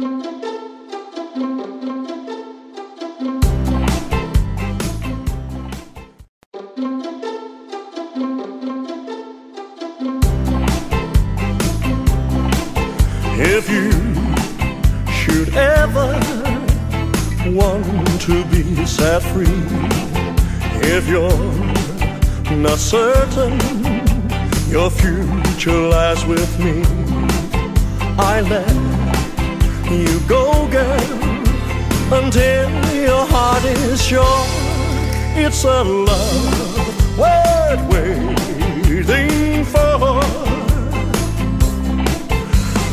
If you should ever want to be set free, if you're not certain your future lies with me, I let you go, girl, until your heart is sure it's a love worth waiting for.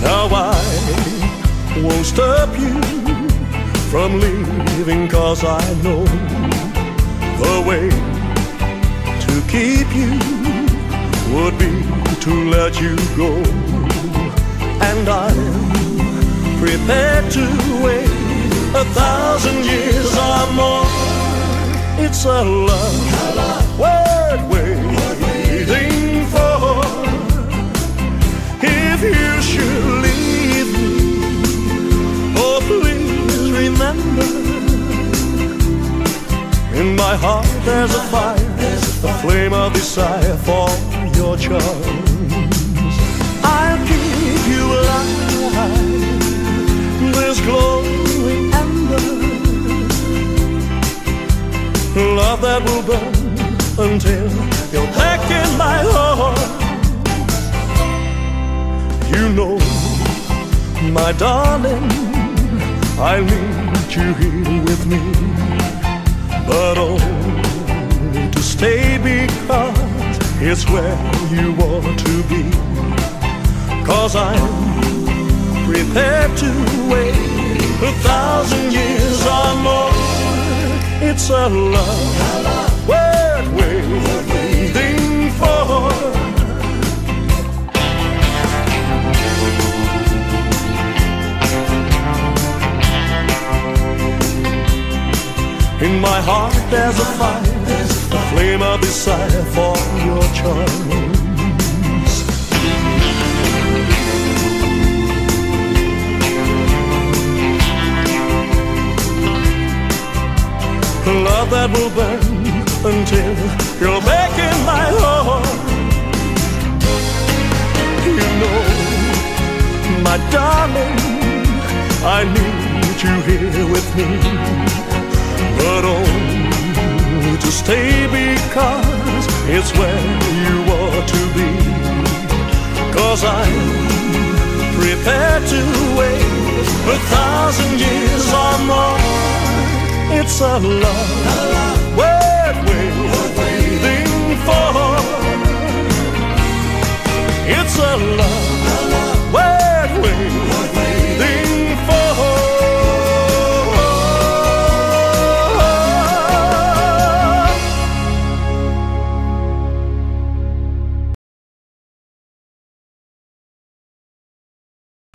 Now I won't stop you from leaving cause I know the way to keep you would be to let you go and I'm prepared to wait a thousand years or more. It's a love worth waiting for. If you should leave me oh please remember. In my heart there's a fire a flame of desire for your charms love that will burn until you're back in my heart. You know, my darling, I need you here with me, but only to stay because it's where you want to be. Cause I'm prepared to wait It's a love worth waiting for. In my heart there's a fire, a flame of desire for your charms. Love that will burn until you're back in my heart. You know, my darling, I need you here with me but only to stay because it's where you ought to be. Cause I'm prepared to wait a thousand years or more. It's a love worth waiting for. It's a love worth waiting for.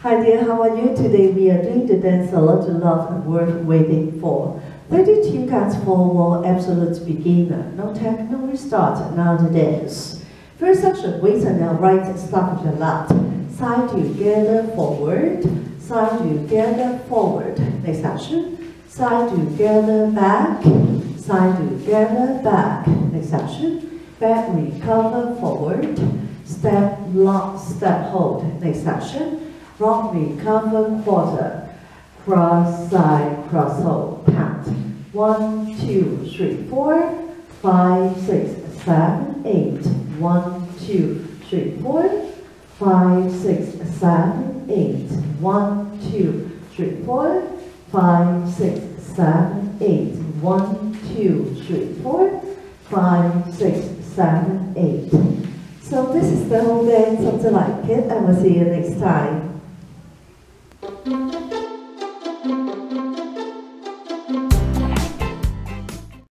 Hi dear, how are you? Today we are doing the dance a little love worth waiting for. 32 counts four wall, absolute beginner. No tag, no restart, now dance. First section, weights and your right, start with your left. Side together, forward. Side together, forward. Next section. Side together, back. Side together, back. Next section. Back, recover, forward. Step, lock, step, hold. Next section rock recover quarter, cross side, cross hold, count. One, two, three, four, five, six, seven, eight. One, two, three, four, five, six, seven, eight. One, two, three, four, five, six, seven, eight. One, two, three, four, five, six, seven, eight. So this is the whole day, something like it, and we'll see you next time.